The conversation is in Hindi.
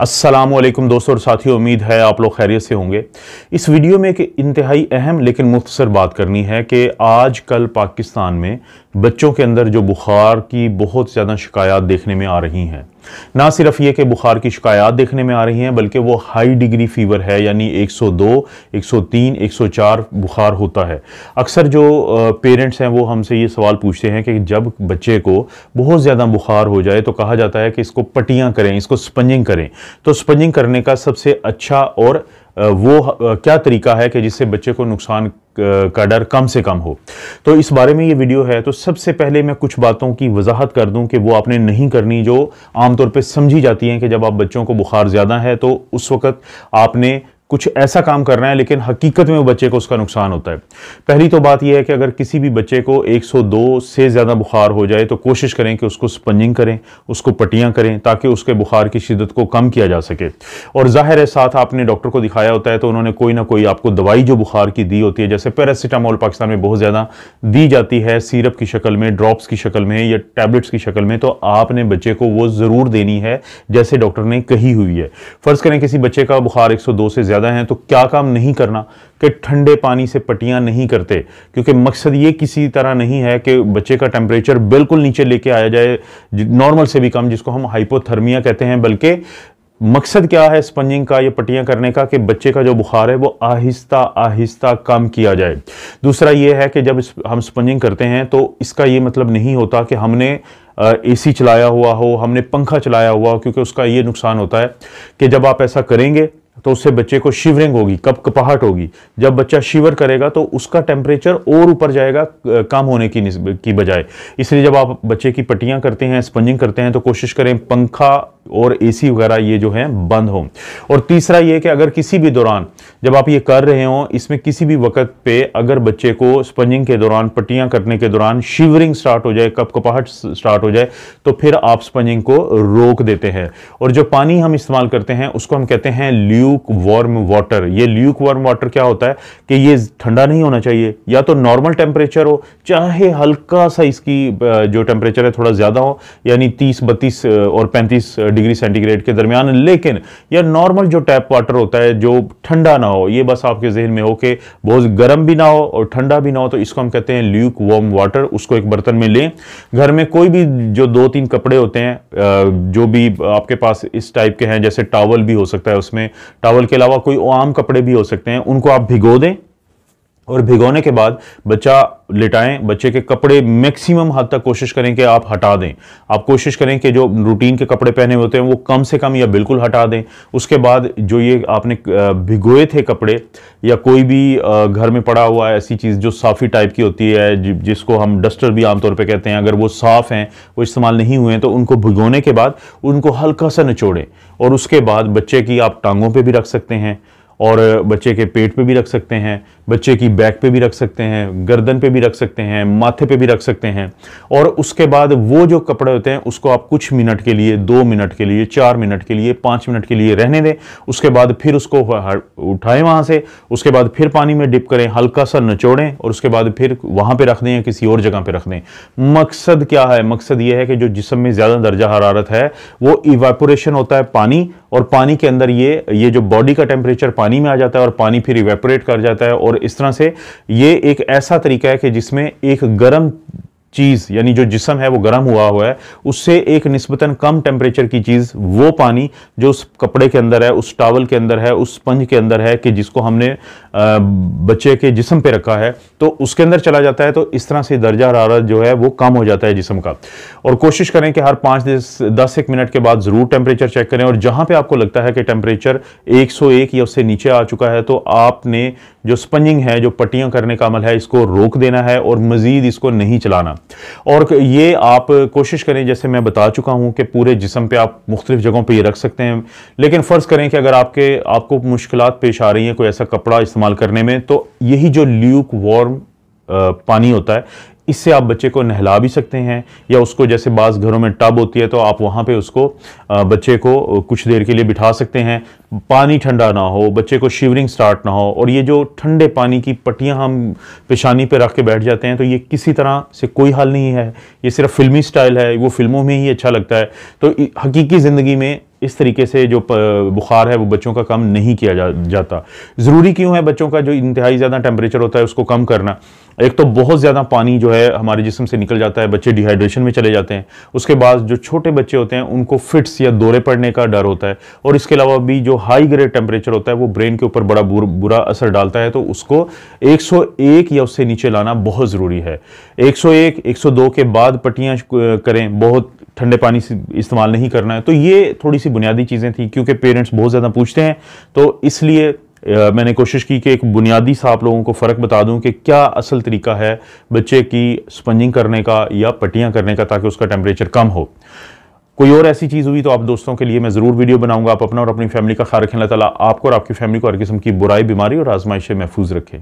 असलम दोस्तों और साथियों, उम्मीद है आप लोग खैरियत से होंगे। इस वीडियो में एक इंतहाई अहम लेकिन मुख्तसर बात करनी है कि आज कल पाकिस्तान में बच्चों के अंदर जो बुखार की बहुत ज़्यादा शिकायत देखने में आ रही हैं। ना सिर्फ़ ये कि बुखार की शिकायत देखने में आ रही हैं बल्कि वो हाई डिग्री फीवर है यानी 102, 103, 104 बुखार होता है। अक्सर जो पेरेंट्स हैं वो हमसे ये सवाल पूछते हैं कि जब बच्चे को बहुत ज़्यादा बुखार हो जाए तो कहा जाता है कि इसको पट्टियाँ करें इसको स्पंजिंग करें। तो स्पंजिंग करने का सबसे अच्छा और वो क्या तरीका है कि जिससे बच्चे को नुकसान का डर कम से कम हो। तो इस बारे में ये वीडियो है तो सबसे पहले मैं कुछ बातों की वजाहत कर दूँ कि वो आपने नहीं करनी, जो आमतौर पे समझी जाती हैं कि जब आप बच्चों को बुखार ज़्यादा है तो उस वक्त आपने कुछ ऐसा काम कर रहे हैं, लेकिन हकीकत में वो बच्चे को उसका नुकसान होता है। पहली तो बात यह है कि अगर किसी भी बच्चे को 102 से ज़्यादा बुखार हो जाए तो कोशिश करें कि उसको स्पंजिंग करें, उसको पट्टियाँ करें, ताकि उसके बुखार की शिदत को कम किया जा सके। और ज़ाहिर है, साथ आपने डॉक्टर को दिखाया होता है तो उन्होंने कोई ना कोई आपको दवाई जो बुखार की दी होती है, जैसे पैरासीटामोल पाकिस्तान में बहुत ज़्यादा दी जाती है, सीरप की शक्ल में, ड्रॉप्स की शक्ल में, या टैबलेट्स की शक्ल में तो आपने बच्चे को वो ज़रूर देनी है, जैसे डॉक्टर ने कही हुई है। फ़र्ज़ करें किसी बच्चे का बुखार एक सौ दो से ज़्यादा है तो क्या काम नहीं करना? कि ठंडे पानी से पट्टियाँ नहीं करते। क्योंकि मकसद ये किसी तरह नहीं है कि बच्चे का टेम्परेचर बिल्कुल नीचे लेके आया जाए नॉर्मल से भी कम, जिसको हम हाइपोथर्मिया कहते हैं। बल्कि मकसद क्या है स्पंजिंग का या पट्टियाँ करने का? कि बच्चे का जो बुखार है, वो आहिस्ता आहिस्ता कम किया जाए। दूसरा ये है कि जब हम स्पंजिंग करते हैं तो इसका ये मतलब नहीं होता कि हमने एसी चलाया हुआ हो, हमने पंखा चलाया हुआ हो, क्योंकि उसका ये नुकसान होता है कि जब आप ऐसा करेंगे तो उससे बच्चे को शिवरिंग होगी कप कपाहट होगी। जब बच्चा शिवर करेगा तो उसका टेम्परेचर और ऊपर जाएगा कम होने की की बजाय। इसलिए जब आप बच्चे की पट्टियाँ करते हैं स्पंजिंग करते हैं तो कोशिश करें पंखा और एसी वगैरह ये जो है, बंद हो। और तीसरा ये कि अगर किसी भी दौरान, जब आप ये कर रहे हो, इसमें किसी भी वक्त पे अगर बच्चे को स्पंजिंग के दौरान, पट्टियाँ करने के दौरान शिवरिंग स्टार्ट हो जाए कप कपाहट स्टार्ट हो जाए तो फिर आप स्पंजिंग को रोक देते हैं। और जो पानी हम इस्तेमाल करते हैं, उसको हम कहते हैं ल्यूक वार्म वाटर, ये ल्यूक वार्म वाटर क्या होता है कि ये ठंडा नहीं होना चाहिए, या तो नॉर्मल टेम्परेचर हो, चाहे हल्का सा इसकी जो टेम्परेचर है थोड़ा ज़्यादा हो, यानी तीस बत्तीस और पैंतीस डिग्री सेंटीग्रेड के दरमियान, लेकिन यह नॉर्मल जो टैप वाटर होता है, जो ठंडा ना हो, ये बस आपके जहन में हो कि बहुत गर्म भी ना हो और ठंडा भी ना हो तो इसको हम कहते हैं ल्यूक वॉर्म वाटर, उसको एक बर्तन में लें। घर में कोई भी जो दो तीन कपड़े होते हैं जो भी आपके पास इस टाइप के हैं, जैसे टावल भी हो सकता है उसमें टावल के अलावा कोई आम कपड़े भी हो सकते हैं उनको आप भिगो दें। और भिगोने के बाद बच्चा लिटाएँ, बच्चे के कपड़े मैक्सिमम हद तक कोशिश करें कि आप हटा दें। आप कोशिश करें कि जो रूटीन के कपड़े पहने होते हैं वो कम से कम या बिल्कुल हटा दें। उसके बाद जो ये आपने भिगोए थे कपड़े या कोई भी घर में पड़ा हुआ ऐसी चीज़ जो साफ़ी टाइप की होती है जिसको हम डस्टर भी आमतौर पर कहते हैं, अगर वो साफ़ हैं, वो इस्तेमाल नहीं हुए हैं तो उनको भिगोने के बाद उनको हल्का सा निचोड़ें। और उसके बाद बच्चे की आप टांगों पर भी रख सकते हैं। और बच्चे के पेट पे भी रख सकते हैं, बच्चे की बैक पे भी रख सकते हैं, गर्दन पे भी रख सकते हैं, माथे पे भी रख सकते हैं। और उसके बाद वो जो कपड़े होते हैं, उसको आप कुछ मिनट के लिए, दो मिनट के लिए, चार मिनट के लिए, पाँच मिनट के लिए रहने दें। उसके बाद फिर उसको उठाएँ वहाँ से। उसके बाद फिर पानी में डिप करें, हल्का सा नचोड़ें और उसके बाद फिर वहाँ पर रख दें या किसी और जगह पर रख दें। मकसद क्या है? मकसद ये है कि जो जिसम में ज़्यादा दर्जा हरारत है, वो इवेपोरेशन होता है पानी और पानी के अंदर ये ये जो बॉडी का टेम्परेचर पानी में आ जाता है और पानी फिर इवेपोरेट कर जाता है और इस तरह से ये एक ऐसा तरीका है कि जिसमें एक गर्म चीज़, यानी जो जिसम है वो गर्म हुआ हुआ है, उससे एक निस्बतन कम टेम्परेचर की चीज़, वो पानी जो उस कपड़े के अंदर है, उस टावल के अंदर है, उस स्पंज के अंदर है कि जिसको हमने बच्चे के जिसम पे रखा है तो उसके अंदर चला जाता है तो इस तरह से दर्जा हरारत जो है वो कम हो जाता है जिसम का। और कोशिश करें कि हर पाँच दस एक मिनट के बाद ज़रूर टेम्परेचर चेक करें, और जहाँ पर आपको लगता है कि टेम्परेचर एक सौ एक या उससे नीचे आ चुका है तो आपने जो स्पंजिंग है, जो पट्टियाँ करने का अमल है, इसको रोक देना है और मज़ीद इसको नहीं चलाना। और ये आप कोशिश करें, जैसे मैं बता चुका हूँ कि पूरे जिसम पे आप मुख्तलिफ़ जगहों पे ये रख सकते हैं। लेकिन फ़र्ज़ करें कि अगर आपके, आपको मुश्किल पेश आ रही हैं कोई ऐसा कपड़ा इस्तेमाल करने में तो यही जो ल्यूक वार्म पानी होता है इससे आप बच्चे को नहला भी सकते हैं, या उसको जैसे बाज़ घरों में टब होती है तो आप वहाँ पे उसको बच्चे को कुछ देर के लिए बिठा सकते हैं। पानी ठंडा ना हो, बच्चे को शिवरिंग स्टार्ट ना हो, और ये जो ठंडे पानी की पट्टियाँ हम पेशानी पे रख के बैठ जाते हैं तो ये किसी तरह से कोई हल नहीं है। ये सिर्फ़ फिल्मी स्टाइल है, वो फ़िल्मों में ही अच्छा लगता है। तो हकीकी ज़िंदगी में इस तरीके से जो बुखार है वो बच्चों का कम नहीं किया जा, जाता। ज़रूरी क्यों है बच्चों का जो इंतहाई ज़्यादा टेम्परेचर होता है उसको कम करना? एक तो बहुत ज़्यादा पानी जो है हमारे जिसम से निकल जाता है बच्चे डिहाइड्रेशन में चले जाते हैं। उसके बाद जो छोटे बच्चे होते हैं उनको फिट्स या दौरे पड़ने का डर होता है। और इसके अलावा भी जो हाई ग्रेड टेम्परेचर होता है वो ब्रेन के ऊपर बड़ा बुरा असर डालता है तो उसको 101 या उससे नीचे लाना बहुत ज़रूरी है। 101 102 के बाद पट्टियाँ करें बहुत ठंडे पानी से इस्तेमाल नहीं करना है। तो ये थोड़ी सी बुनियादी चीज़ें थी, क्योंकि पेरेंट्स बहुत ज़्यादा पूछते हैं तो इसलिए मैंने कोशिश की कि एक बुनियादी सा आप लोगों को फ़र्क बता दूँ कि क्या असल तरीका है बच्चे की स्पंजिंग करने का या पट्टियाँ करने का ताकि उसका टेम्परेचर कम हो। कोई और ऐसी चीज़ हुई तो आप दोस्तों के लिए मैं ज़रूर वीडियो बनाऊँगा। आप अपना और अपनी फैमिली का ख्याल रखें। अल्लाह ताला आपको और आपकी फैमिली को हर किस्म की बुराई, बीमारी और आजमाइश महफूज रखें।